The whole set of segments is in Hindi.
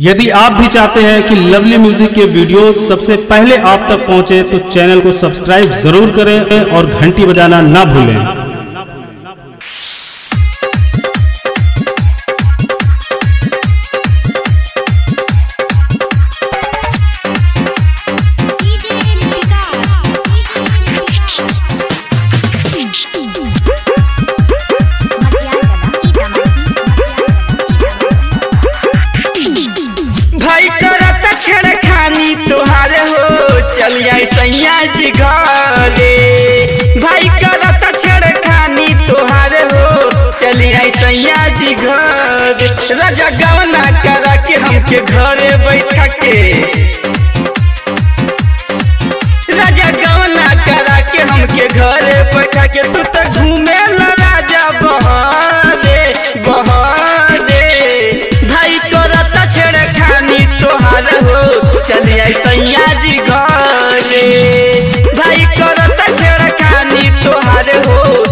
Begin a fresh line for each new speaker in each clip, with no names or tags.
यदि आप भी चाहते हैं कि लवली म्यूज़िक के वीडियो सबसे पहले आप तक पहुँचे तो चैनल को सब्सक्राइब ज़रूर करें और घंटी बजाना ना भूलें।
करत छेड़खानी तोहार हो चलिया सैया जी घरे। भाई करत छेड़खानी तुहार हो चलिया सैया जी घर। राजा गवना करा के हमके घरे बैठा के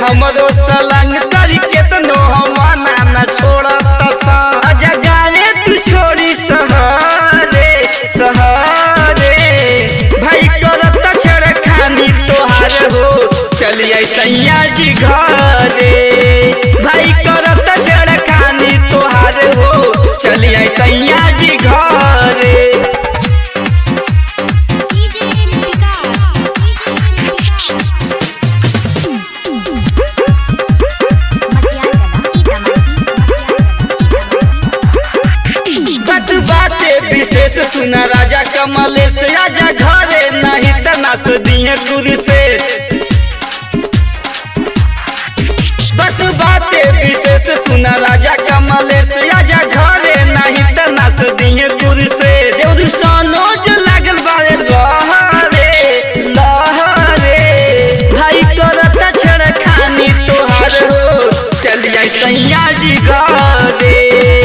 हमरो करी केतनो हमाना न गाने तू छोड़ी सहारे सहारे। भाई करत तोहार हो। चलिए सैया जी घरे। सुना राजा कमलेश आजा घरे नहीं त नास दिए से। बात बाते विशेष सुना, राजा कमलेश आजा घरे नहीं त नास दिए से। देवरी बारे भाई हो चलिए सैया जी घरे।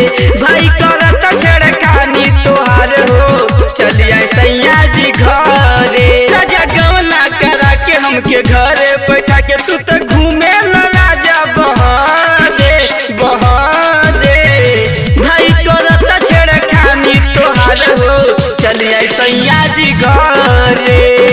चलिए सैया जी घरे